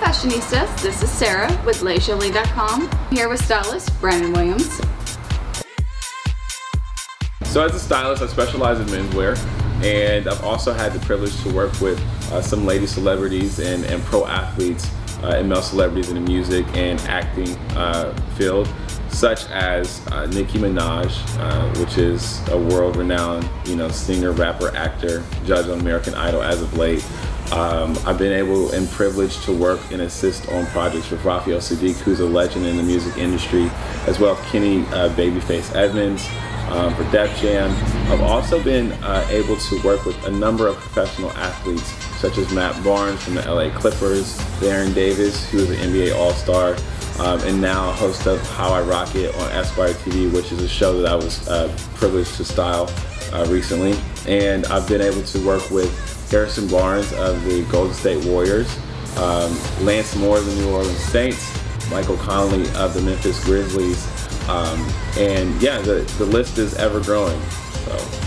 fashionistas, this is Sarah with LeJolie.com here with stylist Brandon Williams. So as a stylist, I specialize in menswear and I've also had the privilege to work with uh, some lady celebrities and, and pro athletes uh, and male celebrities in the music and acting uh, field such as uh, Nicki Minaj, uh, which is a world-renowned, you know, singer, rapper, actor, judge on American Idol as of late. Um, I've been able and privileged to work and assist on projects with Raphael Saadiq, who's a legend in the music industry, as well as Kenny uh, Babyface Edmonds um, for Def Jam. I've also been uh, able to work with a number of professional athletes, such as Matt Barnes from the LA Clippers, Baron Davis, who is an NBA All-Star, um, and now host of How I Rock It on Esquire TV, which is a show that I was uh, privileged to style uh, recently. And I've been able to work with Harrison Barnes of the Golden State Warriors, um, Lance Moore of the New Orleans Saints, Michael Conley of the Memphis Grizzlies, um, and yeah, the, the list is ever growing. So.